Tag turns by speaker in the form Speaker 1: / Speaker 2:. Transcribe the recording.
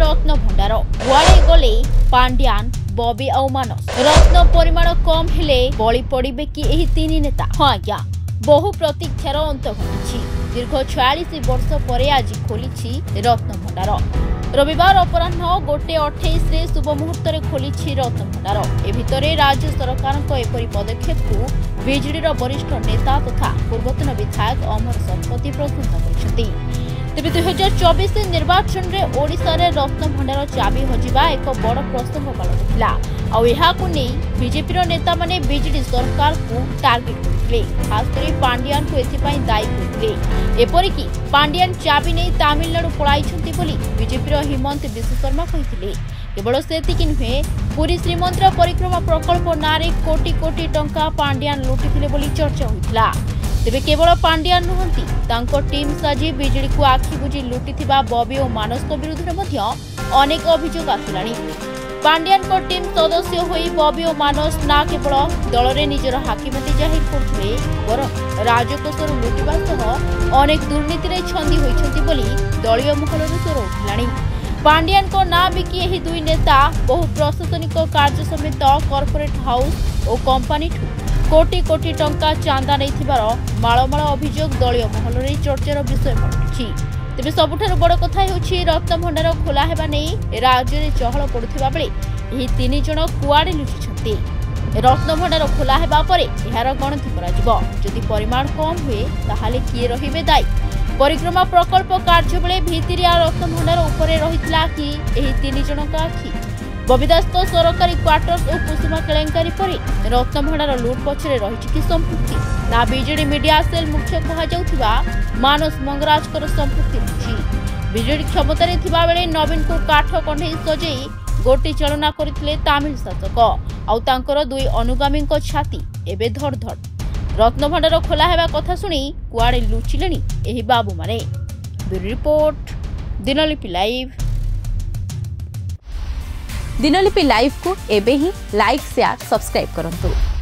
Speaker 1: ରତ୍ନ ଭଣ୍ଡାର କୁଆଡ଼େ ଗଲେ ପାଣ୍ଡିଆନ ବବି ଆଉ ମାନସ ରତ୍ନ ପରିମାଣ କମ୍ ହେଲେ ବଳି ପଡ଼ିବେ କି ଏହି ତିନି ନେତା ହଁ ଆଜ୍ଞା ବହୁ ପ୍ରତୀକ୍ଷାର ଅନ୍ତ ଘଟିଛି ଦୀର୍ଘ ଛୟାଳିଶ ବର୍ଷ ପରେ ଆଜି ଖୋଲିଛି ରତ୍ନ ଭଣ୍ଡାର ରବିବାର ଅପରାହ୍ନ ଗୋଟେ ଅଠେଇଶରେ ଶୁଭ ମୁହୂର୍ତ୍ତରେ ଖୋଲିଛି ରତ୍ନ ଭଣ୍ଡାର ଏ ଭିତରେ ରାଜ୍ୟ ସରକାରଙ୍କ ଏପରି ପଦକ୍ଷେପକୁ ବିଜେଡିର ବରିଷ୍ଠ ନେତା ତଥା ପୂର୍ବତନ ବିଧାୟକ ଅମର ଶତପଥୀ ପ୍ରଶଂସା କରିଛନ୍ତି ତେବେ ଦୁଇ ହଜାର ଚବିଶ ନିର୍ବାଚନରେ ଓଡ଼ିଶାରେ ରତ୍ନଭଣ୍ଡାର ଚାବି ହଜିବା ଏକ ବଡ଼ ପ୍ରସଙ୍ଗ ପାଲଟିଥିଲା ଆଉ ଏହାକୁ ନେଇ ବିଜେପିର ନେତାମାନେ ବିଜେଡି ସରକାରକୁ ଟାର୍ଗେଟ୍ କରିଥିଲେ ଖାସ କରି ପାଣ୍ଡିଆନଙ୍କୁ ଏଥିପାଇଁ ଦାୟୀ କରିଥିଲେ ଏପରିକି ପାଣ୍ଡିଆନ ଚାବି ନେଇ ତାମିଲନାଡୁ ପଳାଇଛନ୍ତି ବୋଲି ବିଜେପିର ହିମନ୍ତ ବିଶ୍ୱଶର୍ମା କହିଥିଲେ କେବଳ ସେତିକି ନୁହେଁ ପୁରୀ ଶ୍ରୀମନ୍ଦିର ପରିକ୍ରମା ପ୍ରକଳ୍ପ ନାଁରେ କୋଟି କୋଟି ଟଙ୍କା ପାଣ୍ଡିଆନ ଲୁଟିଥିଲେ ବୋଲି ଚର୍ଚ୍ଚା ହୋଇଥିଲା ତେବେ କେବଳ ପାଣ୍ଡିଆ ନୁହନ୍ତି ତାଙ୍କ ଟିମ୍ ସାଜି ବିଜେଡିକୁ ଆଖି ବୁଜି ଲୁଟିଥିବା ବବି ଓ ମାନସଙ୍କ ବିରୁଦ୍ଧରେ ମଧ୍ୟ ଅନେକ ଅଭିଯୋଗ ଆସିଲାଣି ପାଣ୍ଡିଆନଙ୍କ ଟିମ୍ ସଦସ୍ୟ ହୋଇ ବବି ଓ ମାନସ ନା କେବଳ ଦଳରେ ନିଜର ହାକିମତି ଜାହିର କରୁଥିଲେ ବରଂ ରାଜକୋଷରୁ ଲୁଟିବା ସହ ଅନେକ ଦୁର୍ନୀତିରେ ଛନ୍ଦି ହୋଇଛନ୍ତି ବୋଲି ଦଳୀୟ ମହଲରୁ ସ୍ୱର ଉଠିଲାଣି ପାଣ୍ଡିଆନଙ୍କ ନାଁ ବିକି ଏହି ଦୁଇ ନେତା ବହୁ ପ୍ରଶାସନିକ କାର୍ଯ୍ୟ ସମେତ କର୍ପୋରେଟ୍ ହାଉସ୍ ଓ କମ୍ପାନୀଠୁ কোটি কোটি টঙ্কা ଚାନ୍ଦା ନେଇଥିବାର ମାଳମାଳ ଅଭିଯୋଗ ଦଳୀୟ ମହଲରେ ଚର୍ଚ୍ଚାର ବିଷୟ ବନିଛି ତେବେ ସବୁଠାରୁ ବଡ଼ କଥା ହେଉଛି ରତ୍ନଭଣ୍ଡାର ଖୋଲା ହେବା ନେଇ ରାଜ୍ୟରେ ଚହଳ ପଡ଼ୁଥିବା ବେଳେ ଏହି ତିନି ଜଣ କୁଆଡ଼େ ଲୁଚିଛନ୍ତି ରତ୍ନଭଣ୍ଡାର ଖୋଲା ହେବା ପରେ ଏହାର ଗଣତି କରାଯିବ ଯଦି ପରିମାଣ କମ୍ ହୁଏ ତାହେଲେ କିଏ ରହିବେ ଦାୟୀ ପରିକ୍ରମା ପ୍ରକଳ୍ପ କାର୍ଯ୍ୟ ବେଳେ ଭିତିରିଆ ରତ୍ନଭଣ୍ଡାର ଉପରେ ରହିଥିଲା କି ଏହି ତିନି ଜଣଙ୍କ ଆଖି ববি দাস তো সরকারি কোয়ার্টর্স ও কুসুমা কেলেঙ্কারি পরি রত্নভণ্ডার লুট পছরে রয়েছে কি সম্পৃক্তি না বিজেডি মিডিয়া সেল মুখ্য কুহযাওয়া মানস মঙ্গরাজকর সম্পৃক্তি রয়েছে বিজেডি ক্ষমতায় থাকবে নবীনকু কাঠ কণ্ঢেই সজেই গোটি চালনা করে তামিল শাসক আঙ্কর দুই অনুগামী ছাতি এবে ধরধর রত্নভণ্ডার খোলা হওয়া কথা শুনে কুয়াড়ে লুচিলে এই বাবু মানে রিপোর্ট দিনলিপি লাইভ
Speaker 2: दिनलिपि लाइव को एबे ही लाइक शेयर सब्सक्राइब करूँ